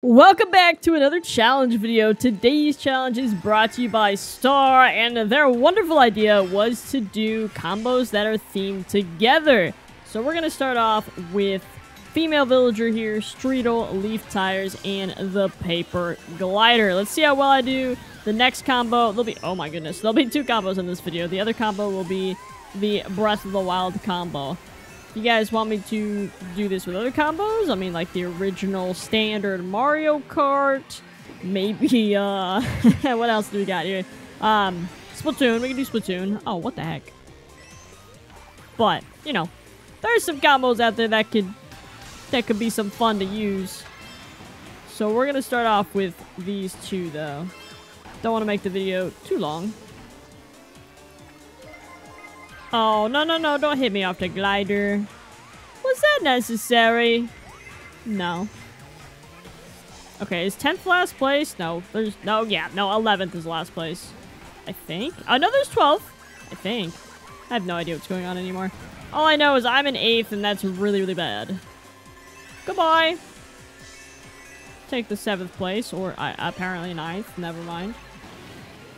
Welcome back to another challenge video. Today's challenge is brought to you by Star, and their wonderful idea was to do combos that are themed together. So we're going to start off with Female Villager here, Streetle, Leaf Tires, and the Paper Glider. Let's see how well I do. The next combo, there'll be, oh my goodness, there'll be two combos in this video. The other combo will be the Breath of the Wild combo you guys want me to do this with other combos? I mean, like the original standard Mario Kart. Maybe, uh, what else do we got here? Um, Splatoon. We can do Splatoon. Oh, what the heck? But, you know, there's some combos out there that could, that could be some fun to use. So we're gonna start off with these two, though. Don't want to make the video too long. Oh, no, no, no, don't hit me off the glider. Was that necessary? No. Okay, is 10th last place? No, there's, no, yeah, no, 11th is last place. I think. Oh, no, there's 12th. I think. I have no idea what's going on anymore. All I know is I'm in 8th, and that's really, really bad. Goodbye. Take the 7th place, or uh, apparently 9th. Never mind.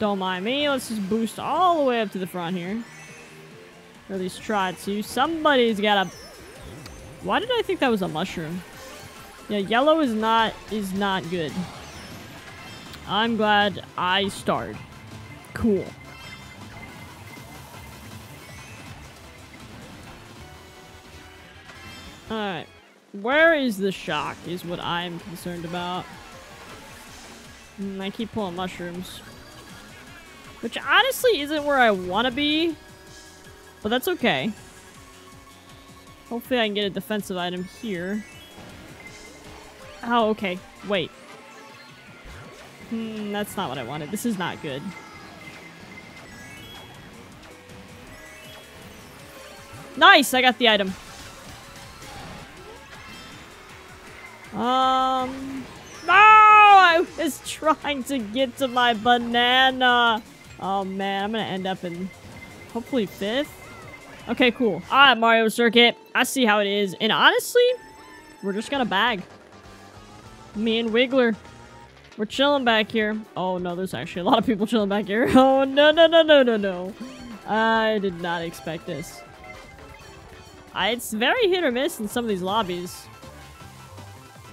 Don't mind me. Let's just boost all the way up to the front here. Or at least try to. Somebody's got a... Why did I think that was a mushroom? Yeah, yellow is not is not good. I'm glad I starred. Cool. Alright. Where is the shock is what I'm concerned about. Mm, I keep pulling mushrooms. Which honestly isn't where I want to be. But that's okay. Hopefully I can get a defensive item here. Oh, okay. Wait. Hmm, that's not what I wanted. This is not good. Nice! I got the item. Um... No! I was trying to get to my banana! Oh man, I'm gonna end up in hopefully fifth. Okay, cool. Alright, Mario Circuit. I see how it is. And honestly, we're just gonna bag. Me and Wiggler. We're chilling back here. Oh, no, there's actually a lot of people chilling back here. Oh, no, no, no, no, no, no. I did not expect this. I, it's very hit or miss in some of these lobbies.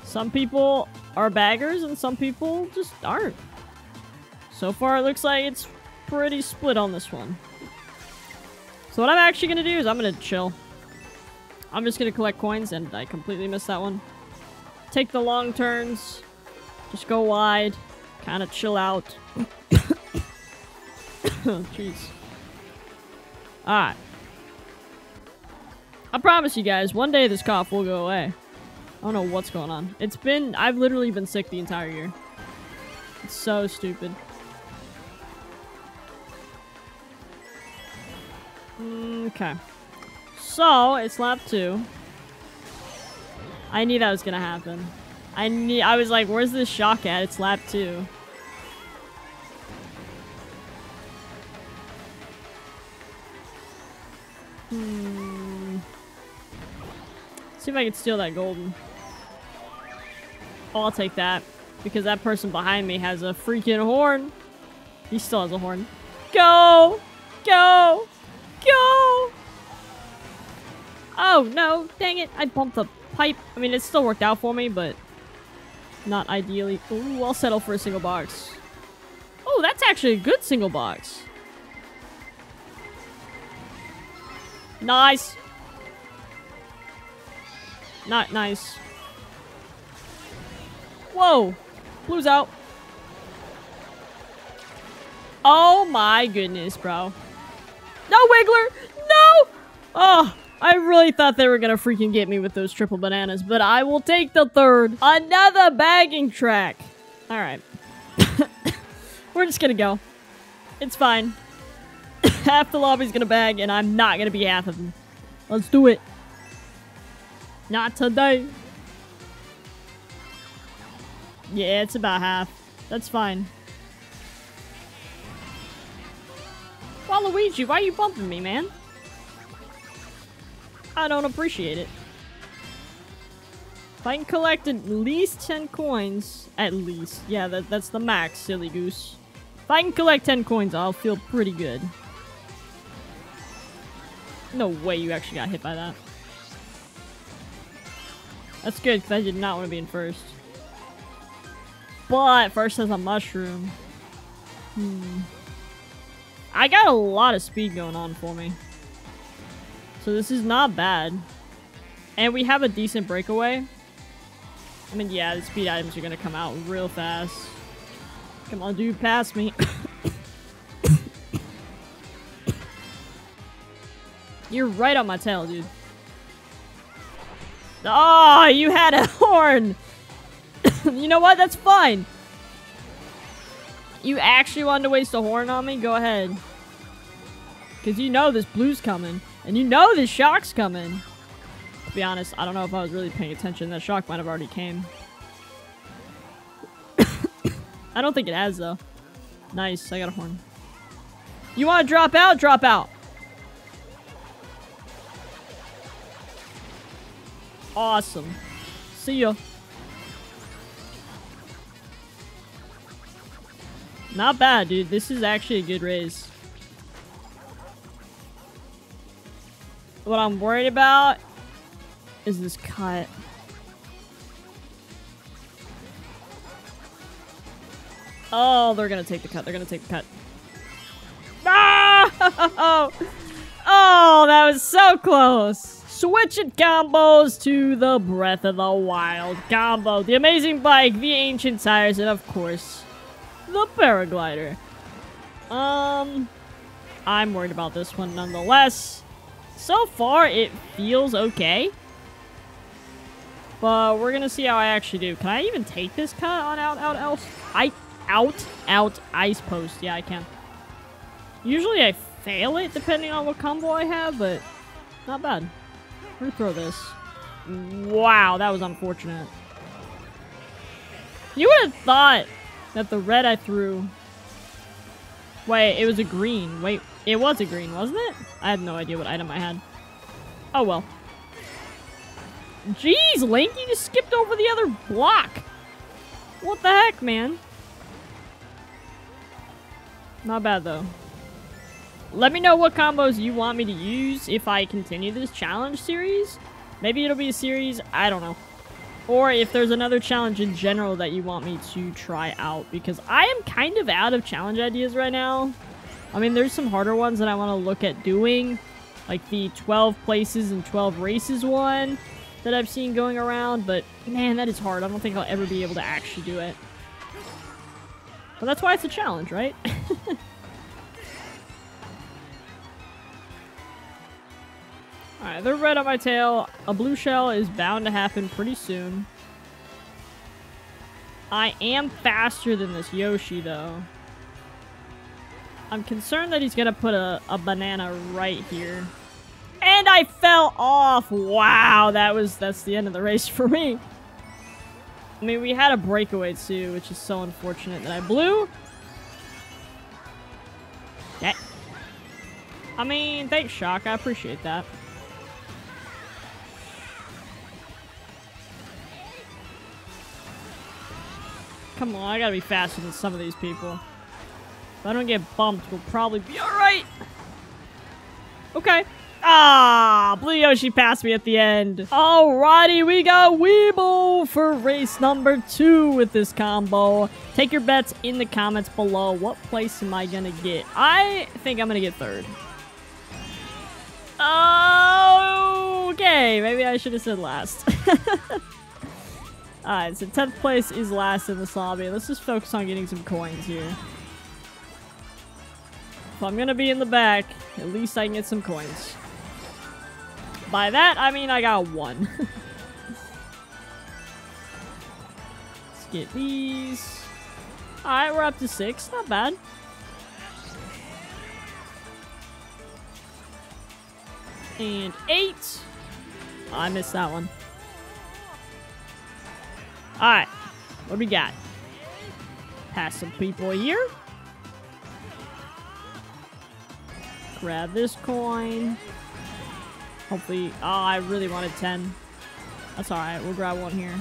Some people are baggers and some people just aren't. So far, it looks like it's pretty split on this one. So what I'm actually going to do is I'm going to chill. I'm just going to collect coins, and I completely missed that one. Take the long turns. Just go wide. Kind of chill out. Jeez. Alright. I promise you guys, one day this cough will go away. I don't know what's going on. It's been... I've literally been sick the entire year. It's so stupid. Okay. So, it's lap two. I knew that was gonna happen. I knew- I was like, where's this shock at? It's lap two. Hmm. See if I can steal that golden. Oh, I'll take that. Because that person behind me has a freaking horn. He still has a horn. Go! Go! Go! Oh, no. Dang it. I bumped the pipe. I mean, it still worked out for me, but not ideally. Ooh, I'll settle for a single box. Oh, that's actually a good single box. Nice. Not nice. Whoa. Blue's out. Oh my goodness, bro. No, Wiggler! No! Oh, I really thought they were gonna freaking get me with those triple bananas, but I will take the third. Another bagging track. All right. we're just gonna go. It's fine. half the lobby's gonna bag, and I'm not gonna be half of them. Let's do it. Not today. Yeah, it's about half. That's fine. Waluigi, why are you bumping me, man? I don't appreciate it. If I can collect at least 10 coins, at least, yeah, that, that's the max, silly goose. If I can collect 10 coins, I'll feel pretty good. No way you actually got hit by that. That's good, because I did not want to be in first. But first has a mushroom. Hmm. I got a lot of speed going on for me. So this is not bad. And we have a decent breakaway. I mean, yeah, the speed items are going to come out real fast. Come on, dude, pass me. You're right on my tail, dude. Oh, you had a horn! you know what? That's fine. You actually wanted to waste a horn on me? Go ahead. Because you know this blue's coming. And you know this shock's coming. To be honest, I don't know if I was really paying attention. That shock might have already came. I don't think it has, though. Nice, I got a horn. You want to drop out? Drop out. Awesome. See ya. Not bad, dude. This is actually a good race. What I'm worried about is this cut. Oh, they're gonna take the cut. They're gonna take the cut. No! Oh, that was so close. Switching combos to the Breath of the Wild combo. The amazing bike, the ancient tires, and of course, the paraglider. Um, I'm worried about this one nonetheless. So far, it feels okay. But we're gonna see how I actually do. Can I even take this cut on out, out, out, I, out, out, ice post? Yeah, I can. Usually I fail it depending on what combo I have, but not bad. We're gonna throw this. Wow, that was unfortunate. You would have thought that the red I threw... Wait, it was a green. Wait, it was a green, wasn't it? I have no idea what item I had. Oh well. Jeez, Link, you just skipped over the other block. What the heck, man? Not bad, though. Let me know what combos you want me to use if I continue this challenge series. Maybe it'll be a series, I don't know. Or if there's another challenge in general that you want me to try out. Because I am kind of out of challenge ideas right now. I mean, there's some harder ones that I want to look at doing. Like the 12 places and 12 races one that I've seen going around. But man, that is hard. I don't think I'll ever be able to actually do it. But that's why it's a challenge, right? Alright, they're red on my tail. A blue shell is bound to happen pretty soon. I am faster than this Yoshi, though. I'm concerned that he's gonna put a, a banana right here. And I fell off! Wow, that was that's the end of the race for me. I mean, we had a breakaway too, which is so unfortunate that I blew. Yeah. I mean, thanks, Shock. I appreciate that. Come on, I gotta be faster than some of these people. I don't get bumped, we'll probably be alright. Okay. Ah, Blue Yoshi passed me at the end. Alrighty, we got Weebo for race number two with this combo. Take your bets in the comments below. What place am I gonna get? I think I'm gonna get third. Okay, maybe I should have said last. Alright, so 10th place is last in this lobby. Let's just focus on getting some coins here. If I'm gonna be in the back, at least I can get some coins. By that, I mean I got one. Let's get these. Alright, we're up to six. Not bad. And eight. Oh, I missed that one. Alright. What do we got? Pass some people here. Grab this coin. Hopefully... Oh, I really wanted 10. That's alright. We'll grab one here.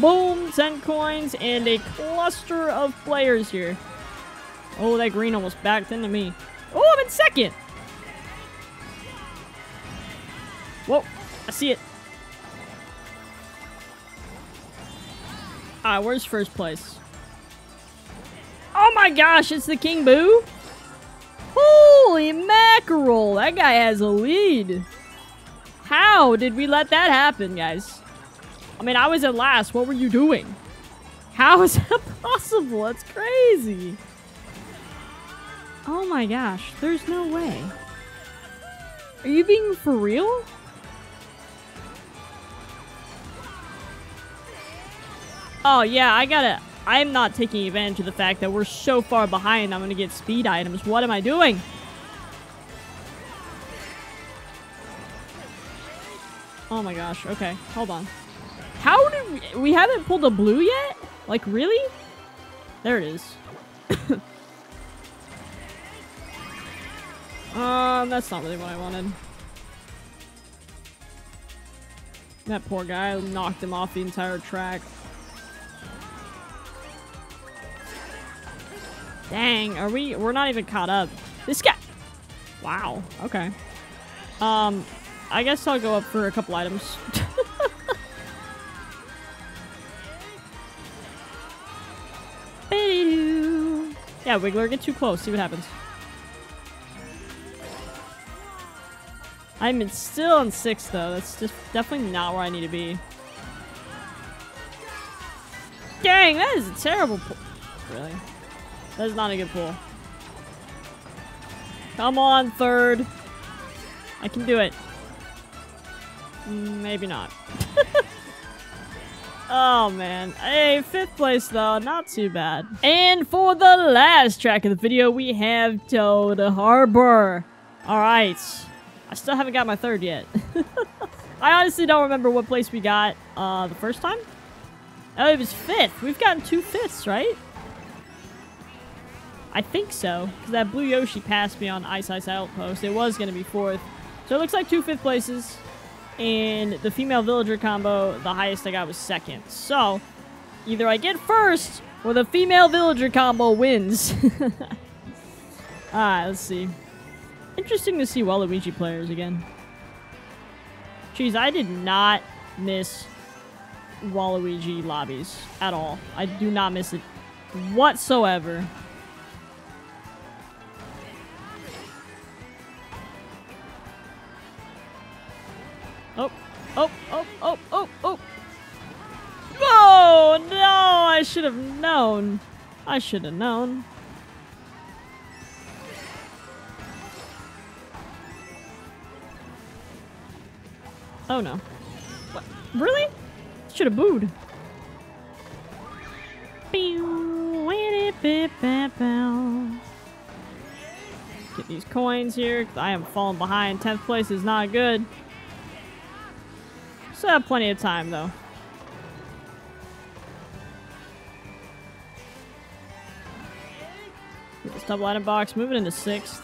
Boom! 10 coins and a cluster of players here. Oh, that green almost backed into me. Oh, I'm in second! Whoa, I see it. Alright, where's first place? Oh my gosh, it's the King Boo? Holy mackerel, that guy has a lead. How did we let that happen, guys? I mean, I was at last. What were you doing? How is that possible? That's crazy. Oh my gosh, there's no way. Are you being for real? Oh yeah, I gotta... I'm not taking advantage of the fact that we're so far behind I'm gonna get speed items. What am I doing? Oh my gosh, okay, hold on. How did we... We haven't pulled a blue yet? Like, really? There it is. um, that's not really what I wanted. That poor guy knocked him off the entire track. Dang, are we? We're not even caught up. This guy. Wow. Okay. Um, I guess I'll go up for a couple items. yeah, Wiggler, get too close. See what happens. I'm still in sixth though. That's just definitely not where I need to be. Dang, that is a terrible. Really. That's not a good pull. Come on, third. I can do it. Maybe not. oh, man. Hey, fifth place, though. Not too bad. And for the last track of the video, we have Toad Harbor. Alright. I still haven't got my third yet. I honestly don't remember what place we got uh, the first time. Oh, it was fifth. We've gotten two fifths, right? I think so, because that blue Yoshi passed me on Ice Ice Outpost. It was going to be fourth. So it looks like two fifth places. And the female villager combo, the highest I got was second. So, either I get first, or the female villager combo wins. Alright, ah, let's see. Interesting to see Waluigi players again. Jeez, I did not miss Waluigi lobbies at all. I do not miss it whatsoever. Oh, oh, oh, oh, oh, oh. Oh, no, I should have known. I should have known. Oh, no. What? Really? Should have booed. Get these coins here, because I am falling behind. 10th place is not good. Still have plenty of time, though. This double item box, moving into sixth.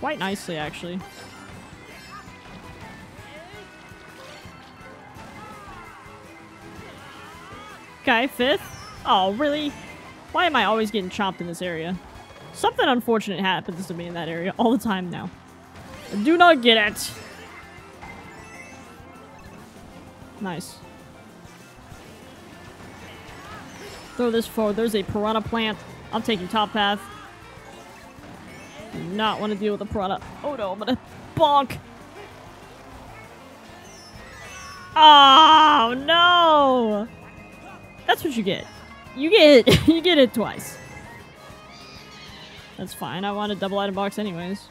Quite nicely, actually. Okay, fifth. Oh, really? Why am I always getting chopped in this area? Something unfortunate happens to me in that area all the time now. Do not get it. Nice. Throw this forward. There's a piranha plant. I'm taking top path. Do not want to deal with a piranha. Oh no, I'm gonna bonk. Oh no! That's what you get. You get you get it twice. That's fine. I want a double item box anyways.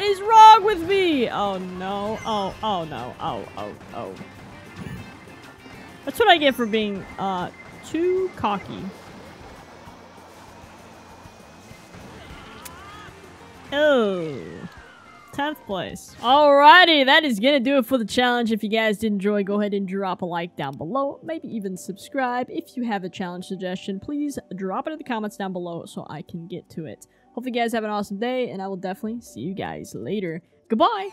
What is wrong with me? Oh no. Oh, oh no. Oh, oh, oh. That's what I get for being uh too cocky. Oh. 10th place. Alrighty, that is gonna do it for the challenge. If you guys did enjoy, go ahead and drop a like down below. Maybe even subscribe. If you have a challenge suggestion, please drop it in the comments down below so I can get to it. Hope you guys have an awesome day, and I will definitely see you guys later. Goodbye.